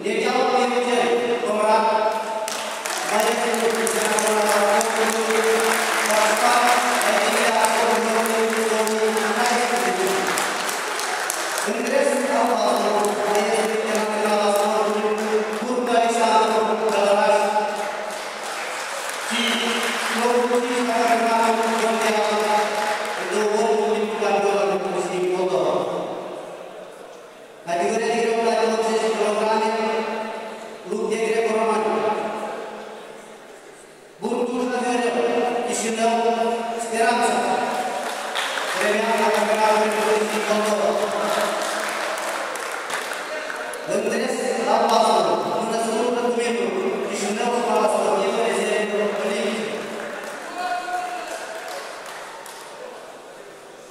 Legal, legal, legal. Vamos lá. Vai, vai, vai.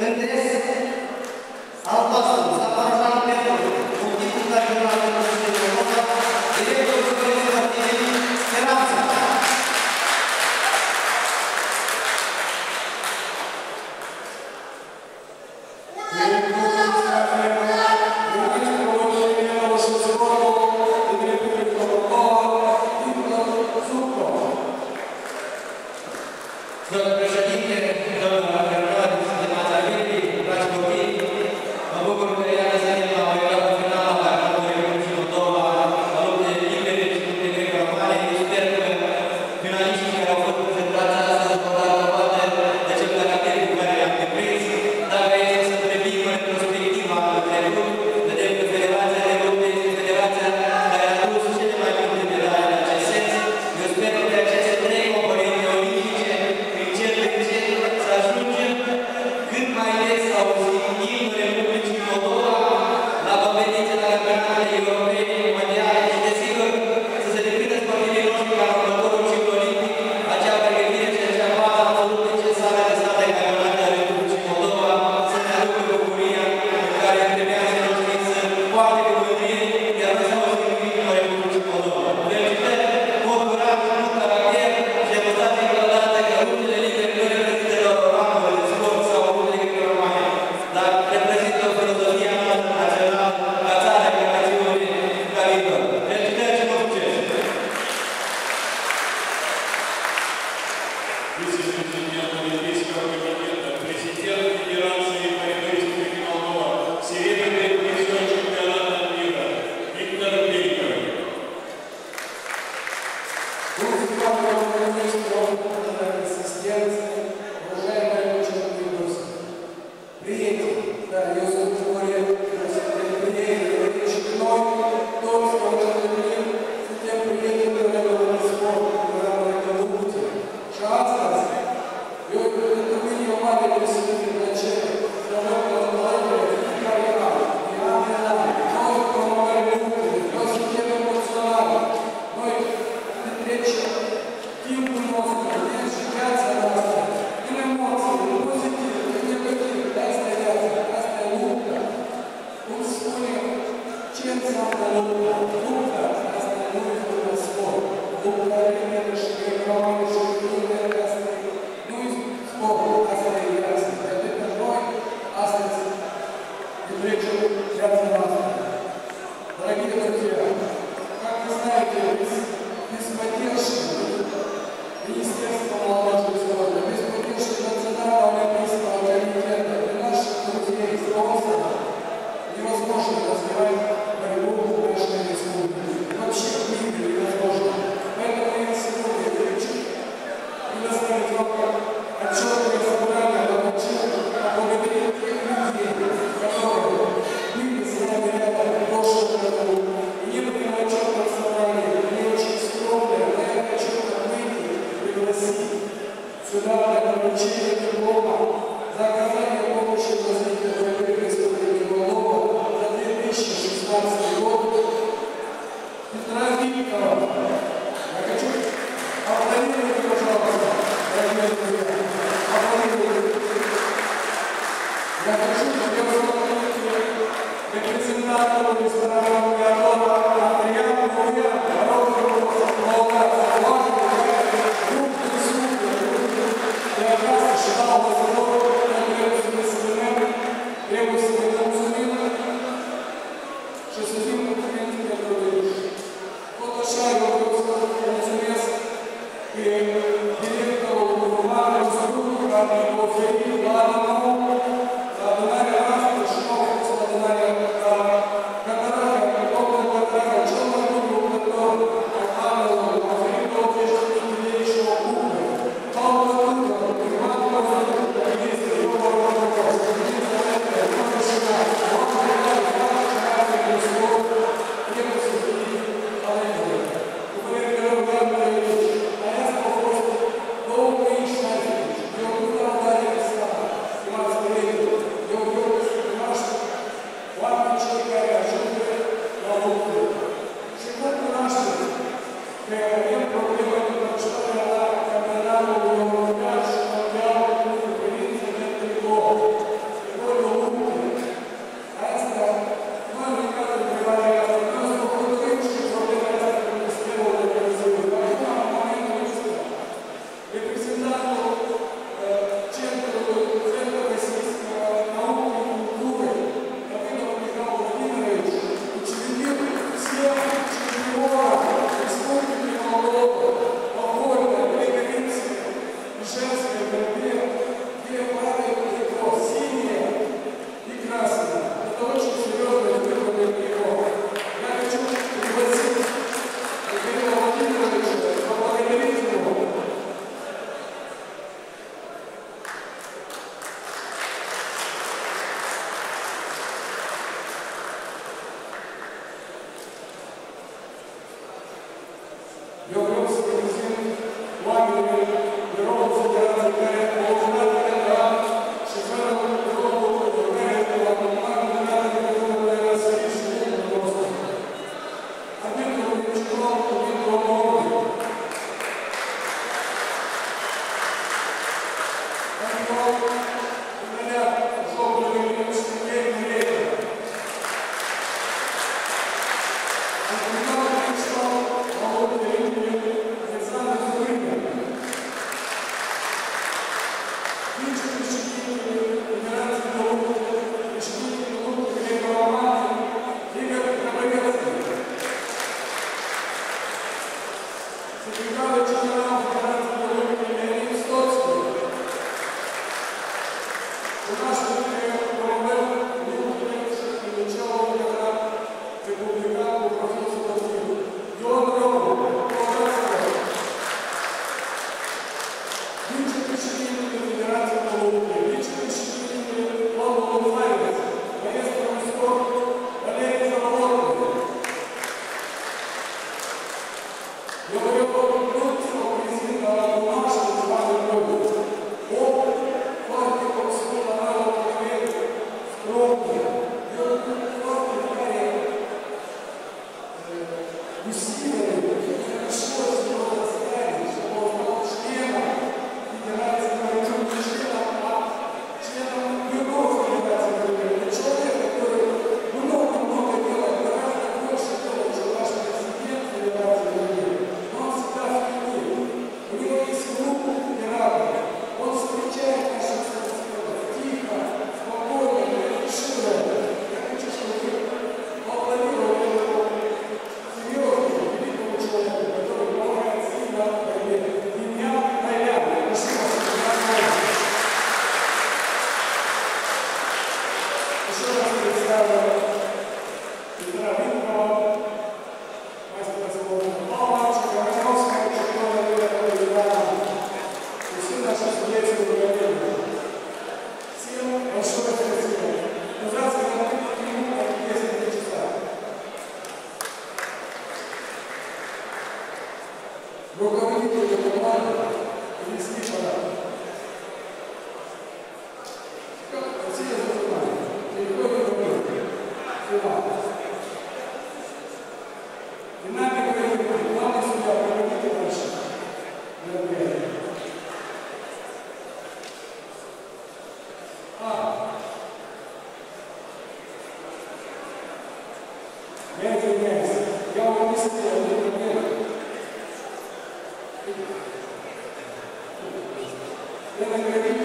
Entendesse che è un problema di persone là, руководителя команды принесли подарок. Все занимают. Переходим к ним. Финал. Динамика и главный судья проводите дальше. Мероприятие. А. Я извиняюсь. Thank you.